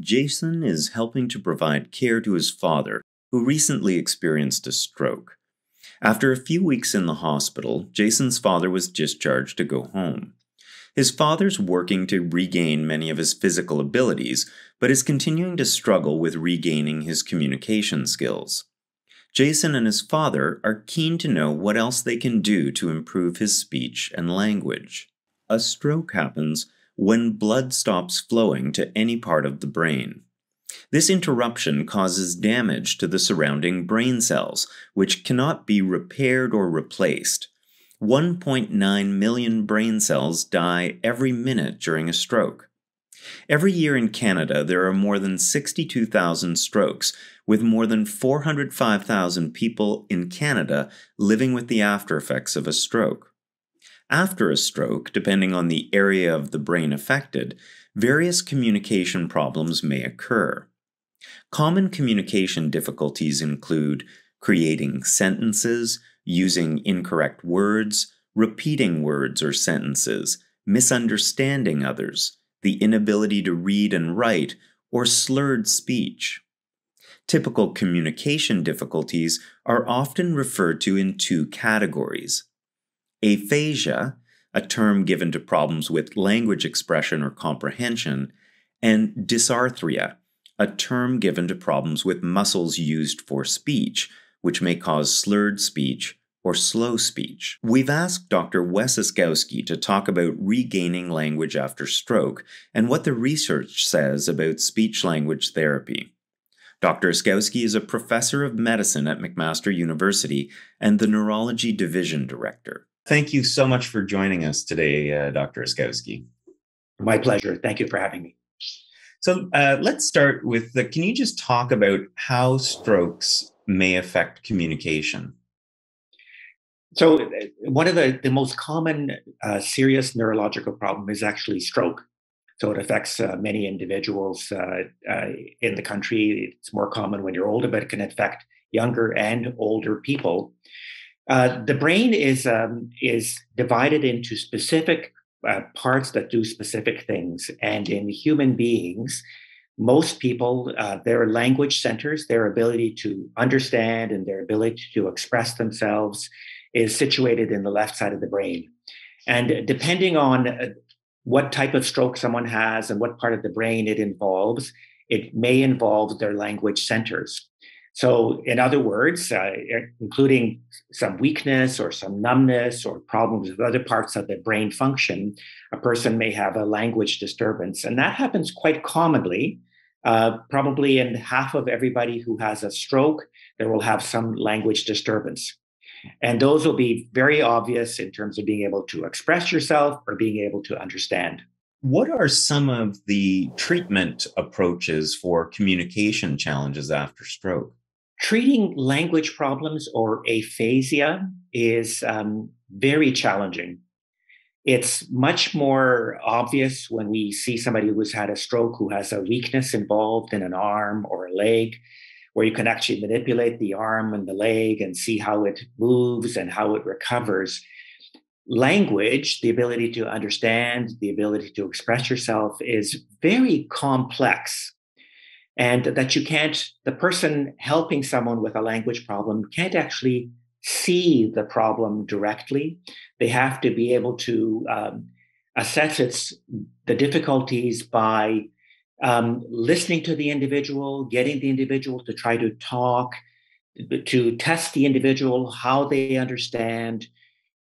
Jason is helping to provide care to his father, who recently experienced a stroke. After a few weeks in the hospital, Jason's father was discharged to go home. His father's working to regain many of his physical abilities, but is continuing to struggle with regaining his communication skills. Jason and his father are keen to know what else they can do to improve his speech and language. A stroke happens when blood stops flowing to any part of the brain. This interruption causes damage to the surrounding brain cells, which cannot be repaired or replaced. 1.9 million brain cells die every minute during a stroke. Every year in Canada, there are more than 62,000 strokes, with more than 405,000 people in Canada living with the after effects of a stroke. After a stroke, depending on the area of the brain affected, various communication problems may occur. Common communication difficulties include creating sentences, using incorrect words, repeating words or sentences, misunderstanding others, the inability to read and write, or slurred speech. Typical communication difficulties are often referred to in two categories aphasia, a term given to problems with language expression or comprehension, and dysarthria, a term given to problems with muscles used for speech, which may cause slurred speech or slow speech. We've asked Dr. Wes Oczkowski to talk about regaining language after stroke and what the research says about speech language therapy. Dr. Oczkowski is a professor of medicine at McMaster University and the neurology division director. Thank you so much for joining us today, uh, Dr. Oczkowski. My pleasure. Thank you for having me. So uh, let's start with the, can you just talk about how strokes may affect communication? So, uh, one of the, the most common uh, serious neurological problem is actually stroke. So, it affects uh, many individuals uh, uh, in the country. It's more common when you're older, but it can affect younger and older people. Uh, the brain is um, is divided into specific uh, parts that do specific things, and in human beings, most people, uh, their language centers, their ability to understand and their ability to express themselves, is situated in the left side of the brain. And depending on uh, what type of stroke someone has and what part of the brain it involves, it may involve their language centers. So, in other words, uh, including some weakness or some numbness or problems with other parts of the brain function, a person may have a language disturbance. And that happens quite commonly. Uh, probably in half of everybody who has a stroke, there will have some language disturbance. And those will be very obvious in terms of being able to express yourself or being able to understand. What are some of the treatment approaches for communication challenges after stroke? Treating language problems or aphasia is um, very challenging. It's much more obvious when we see somebody who's had a stroke who has a weakness involved in an arm or a leg, where you can actually manipulate the arm and the leg and see how it moves and how it recovers. Language, the ability to understand, the ability to express yourself, is very complex and that you can't, the person helping someone with a language problem can't actually see the problem directly. They have to be able to um, assess its the difficulties by um, listening to the individual, getting the individual to try to talk, to test the individual, how they understand,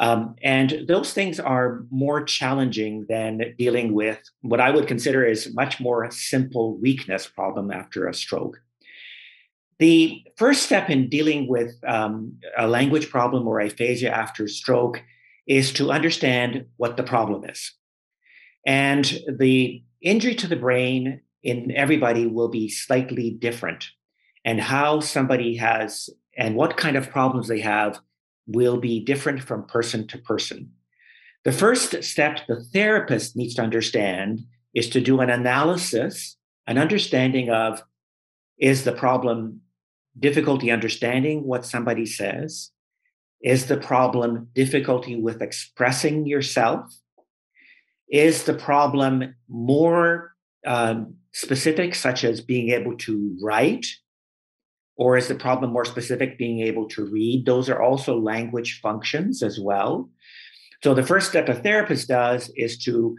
um, and those things are more challenging than dealing with what I would consider is much more simple weakness problem after a stroke. The first step in dealing with um, a language problem or aphasia after stroke is to understand what the problem is. And the injury to the brain in everybody will be slightly different. And how somebody has and what kind of problems they have will be different from person to person. The first step the therapist needs to understand is to do an analysis, an understanding of is the problem difficulty understanding what somebody says? Is the problem difficulty with expressing yourself? Is the problem more um, specific, such as being able to write? Or is the problem more specific, being able to read? Those are also language functions as well. So the first step a therapist does is to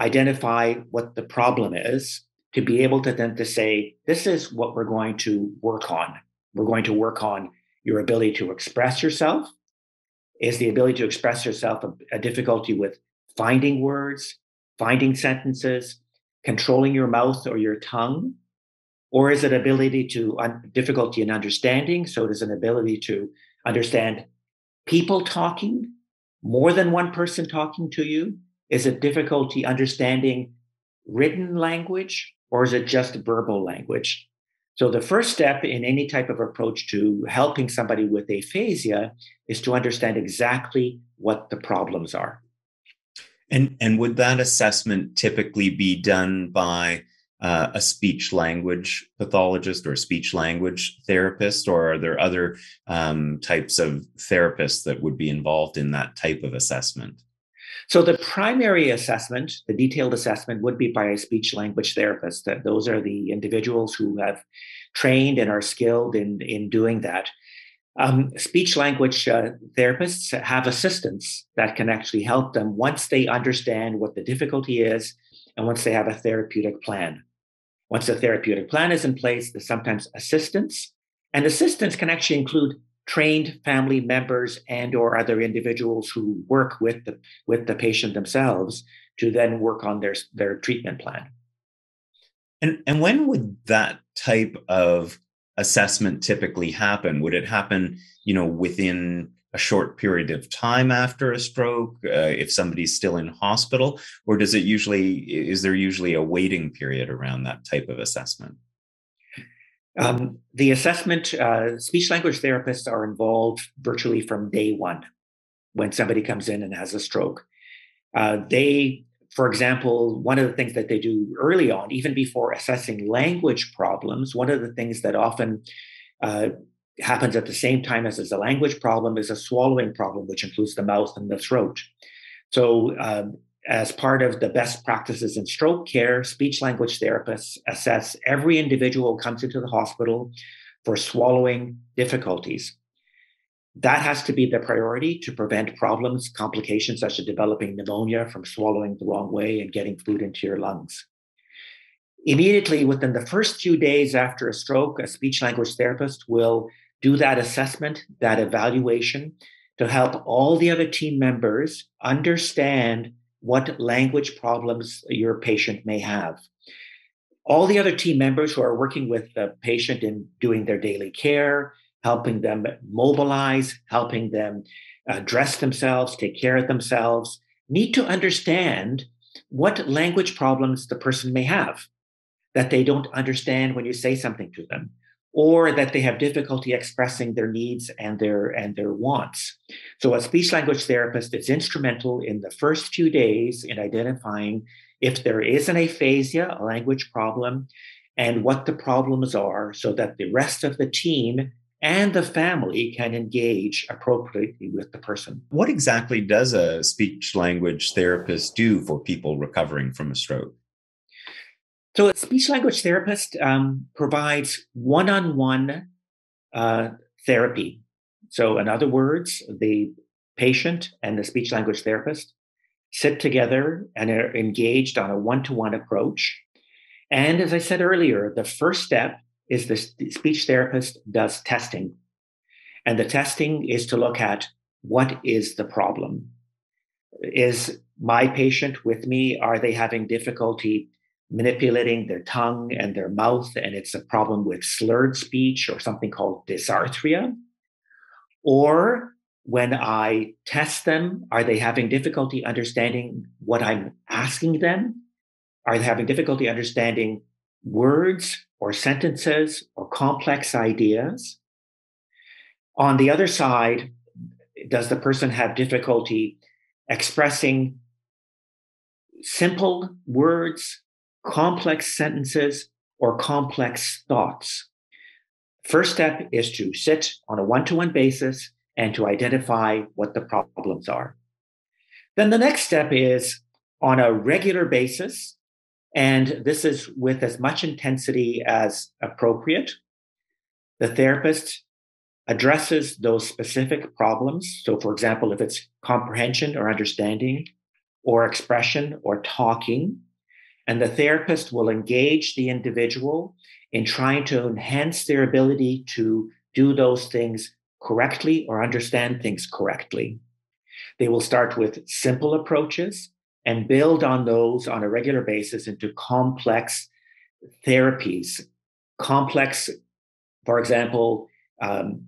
identify what the problem is, to be able to then to say, this is what we're going to work on. We're going to work on your ability to express yourself. Is the ability to express yourself a, a difficulty with finding words, finding sentences, controlling your mouth or your tongue? Or is it ability to un- difficulty in understanding? So it is an ability to understand people talking, more than one person talking to you? Is it difficulty understanding written language or is it just verbal language? So the first step in any type of approach to helping somebody with aphasia is to understand exactly what the problems are. And and would that assessment typically be done by uh, a speech language pathologist or speech language therapist, or are there other um, types of therapists that would be involved in that type of assessment? So the primary assessment, the detailed assessment, would be by a speech language therapist. That those are the individuals who have trained and are skilled in in doing that. Um, speech language uh, therapists have assistants that can actually help them once they understand what the difficulty is and once they have a therapeutic plan. Once the therapeutic plan is in place, there's sometimes assistance, and assistance can actually include trained family members and or other individuals who work with the with the patient themselves to then work on their their treatment plan. And and when would that type of assessment typically happen? Would it happen, you know, within a short period of time after a stroke uh, if somebody's still in hospital or does it usually is there usually a waiting period around that type of assessment? Um, the assessment uh, speech language therapists are involved virtually from day one when somebody comes in and has a stroke. Uh, they for example, one of the things that they do early on, even before assessing language problems, one of the things that often uh, happens at the same time as, as a language problem is a swallowing problem, which includes the mouth and the throat. So, um, as part of the best practices in stroke care, speech language therapists assess every individual who comes into the hospital for swallowing difficulties that has to be the priority to prevent problems, complications such as developing pneumonia from swallowing the wrong way and getting food into your lungs. Immediately within the first few days after a stroke, a speech language therapist will do that assessment, that evaluation to help all the other team members understand what language problems your patient may have. All the other team members who are working with the patient in doing their daily care, helping them mobilize, helping them uh, dress themselves, take care of themselves, need to understand what language problems the person may have that they don't understand when you say something to them or that they have difficulty expressing their needs and their and their wants so a speech language therapist is instrumental in the first few days in identifying if there is an aphasia a language problem and what the problems are so that the rest of the team and the family can engage appropriately with the person. What exactly does a speech language therapist do for people recovering from a stroke? So, a speech language therapist um, provides one on one therapy. So, in other words, the patient and the speech language therapist sit together and are engaged on a one to one approach. And as I said earlier, the first step is the speech therapist does testing. And the testing is to look at what is the problem? Is my patient with me? Are they having difficulty manipulating their tongue and their mouth? And it's a problem with slurred speech or something called dysarthria? Or when I test them, are they having difficulty understanding what I'm asking them? Are they having difficulty understanding words or sentences or complex ideas. On the other side, does the person have difficulty expressing simple words, complex sentences, or complex thoughts? First step is to sit on a one to one basis and to identify what the problems are. Then the next step is on a regular basis, And this is with as much intensity as appropriate. The therapist addresses those specific problems. So, for example, if it's comprehension or understanding, or expression or talking, and the therapist will engage the individual in trying to enhance their ability to do those things correctly or understand things correctly. They will start with simple approaches and build on those on a regular basis into complex therapies. Complex, for example, um,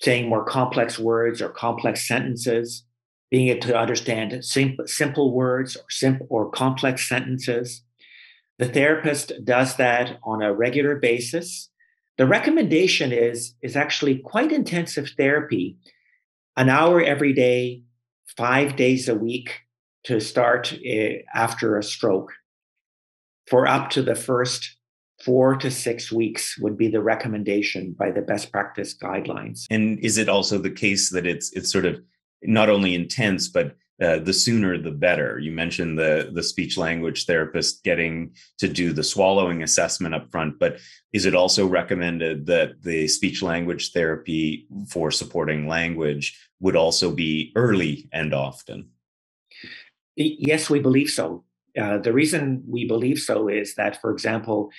saying more complex words or complex sentences, being able to understand sim- simple words or simple or complex sentences. The therapist does that on a regular basis. The recommendation is, is actually quite intensive therapy, an hour every day, five days a week to start uh, after a stroke for up to the first four to six weeks would be the recommendation by the best practice guidelines. And is it also the case that it's it's sort of not only intense, but uh, the sooner the better. You mentioned the the speech language therapist getting to do the swallowing assessment up front, but is it also recommended that the speech language therapy for supporting language would also be early and often? Yes, we believe so. Uh, the reason we believe so is that, for example,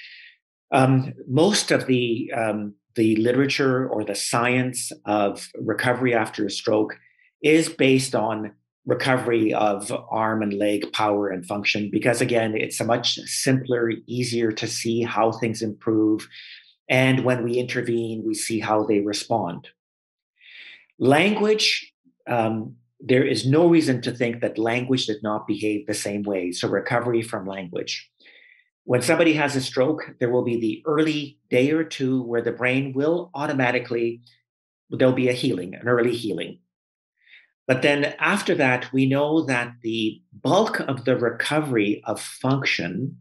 um, most of the um, the literature or the science of recovery after a stroke is based on recovery of arm and leg power and function because again it's a much simpler easier to see how things improve. And when we intervene we see how they respond. Language um, there is no reason to think that language did not behave the same way. So recovery from language. When somebody has a stroke there will be the early day or two where the brain will automatically there'll be a healing an early healing but then after that, we know that the bulk of the recovery of function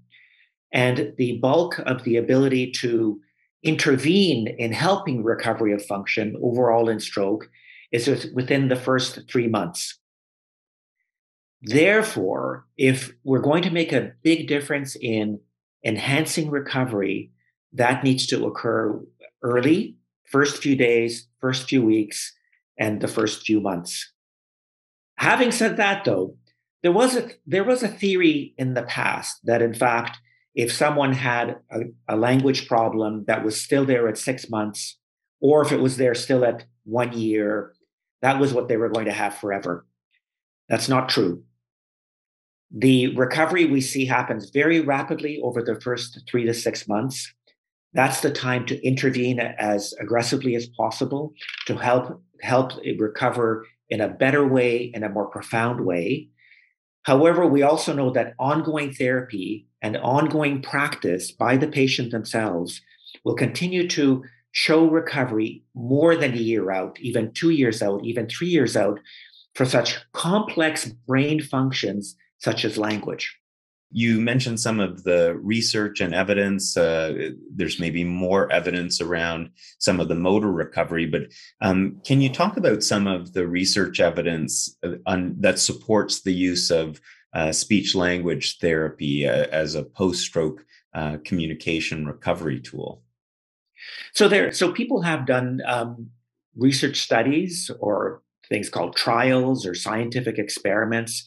and the bulk of the ability to intervene in helping recovery of function overall in stroke is within the first three months. Therefore, if we're going to make a big difference in enhancing recovery, that needs to occur early, first few days, first few weeks, and the first few months. Having said that, though, there was a there was a theory in the past that, in fact, if someone had a, a language problem that was still there at six months, or if it was there still at one year, that was what they were going to have forever. That's not true. The recovery we see happens very rapidly over the first three to six months. That's the time to intervene as aggressively as possible to help help recover in a better way, in a more profound way. However, we also know that ongoing therapy and ongoing practice by the patient themselves will continue to show recovery more than a year out, even two years out, even three years out for such complex brain functions such as language. You mentioned some of the research and evidence. Uh, there's maybe more evidence around some of the motor recovery, but um, can you talk about some of the research evidence uh, on, that supports the use of uh, speech language therapy uh, as a post stroke uh, communication recovery tool? So there, so people have done um, research studies or things called trials or scientific experiments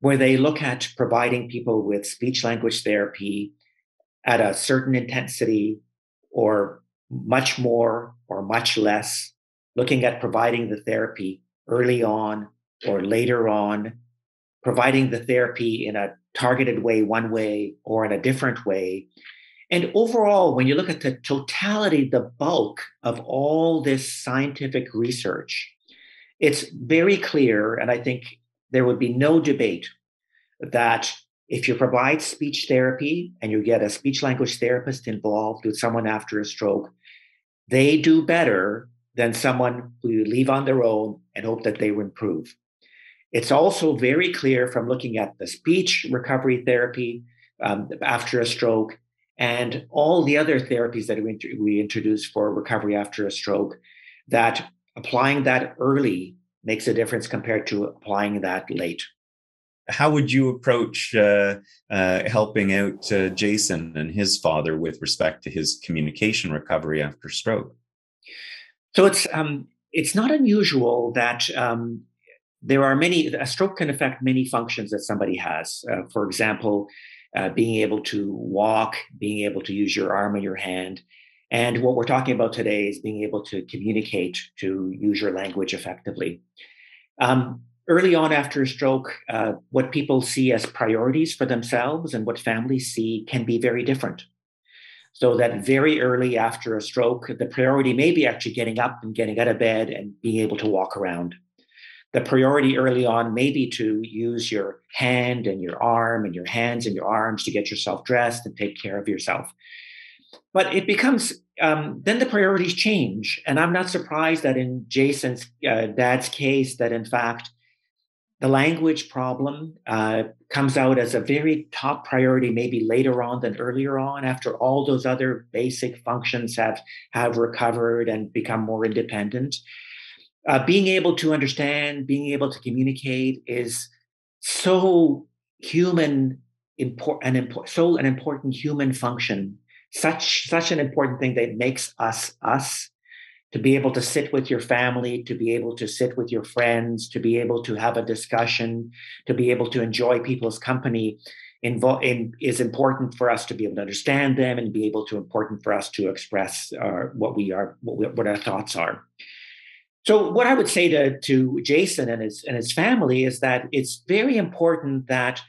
where they look at providing people with speech language therapy at a certain intensity or much more or much less, looking at providing the therapy early on or later on, providing the therapy in a targeted way, one way, or in a different way. And overall, when you look at the totality, the bulk of all this scientific research, it's very clear, and I think there would be no debate that if you provide speech therapy and you get a speech language therapist involved with someone after a stroke, they do better than someone who you leave on their own and hope that they will improve. It's also very clear from looking at the speech recovery therapy um, after a stroke and all the other therapies that we, we introduce for recovery after a stroke that applying that early makes a difference compared to applying that late. how would you approach uh, uh, helping out uh, Jason and his father with respect to his communication recovery after stroke? So it's um, it's not unusual that um, there are many. A stroke can affect many functions that somebody has. Uh, for example, uh, being able to walk, being able to use your arm and your hand. And what we're talking about today is being able to communicate, to use your language effectively. Um, early on after a stroke, uh, what people see as priorities for themselves and what families see can be very different. So that very early after a stroke, the priority may be actually getting up and getting out of bed and being able to walk around. The priority early on may be to use your hand and your arm and your hands and your arms to get yourself dressed and take care of yourself. But it becomes um, then the priorities change, and I'm not surprised that in Jason's uh, dad's case, that in fact the language problem uh, comes out as a very top priority maybe later on than earlier on after all those other basic functions have have recovered and become more independent. Uh, being able to understand being able to communicate is so human important and so an important human function such such an important thing that makes us us to be able to sit with your family, to be able to sit with your friends, to be able to have a discussion, to be able to enjoy people's company invo- in, is important for us to be able to understand them and be able to important for us to express what we are, what, we, what our thoughts are. So what I would say to, to Jason and his, and his family is that it's very important that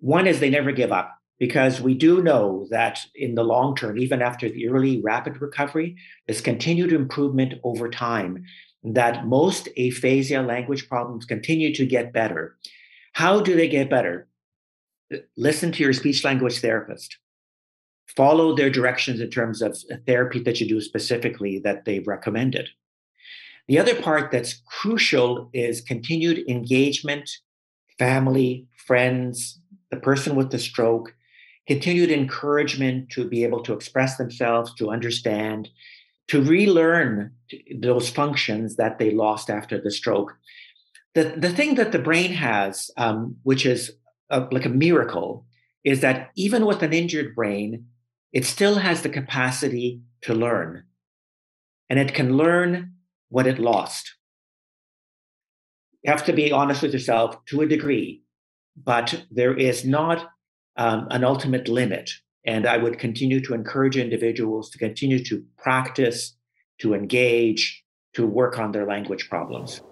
one is they never give up because we do know that in the long term, even after the early rapid recovery, there's continued improvement over time, that most aphasia language problems continue to get better. How do they get better? Listen to your speech language therapist. Follow their directions in terms of therapy that you do specifically that they've recommended. The other part that's crucial is continued engagement, family, friends, the person with the stroke, continued encouragement to be able to express themselves, to understand, to relearn those functions that they lost after the stroke. The, the thing that the brain has, um, which is a, like a miracle, is that even with an injured brain, it still has the capacity to learn. And it can learn what it lost. You have to be honest with yourself to a degree, but there is not um, an ultimate limit. And I would continue to encourage individuals to continue to practice, to engage, to work on their language problems.